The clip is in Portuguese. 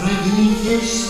fragmentos